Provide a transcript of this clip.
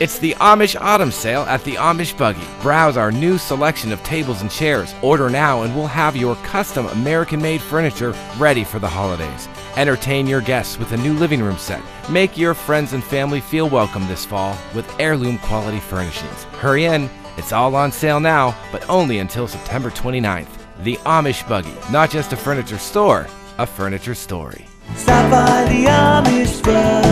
It's the Amish Autumn Sale at the Amish Buggy. Browse our new selection of tables and chairs. Order now and we'll have your custom American made furniture ready for the holidays. Entertain your guests with a new living room set. Make your friends and family feel welcome this fall with heirloom quality furnishings. Hurry in, it's all on sale now, but only until September 29th. The Amish Buggy, not just a furniture store, a furniture story. Stop by the Amish Buggy.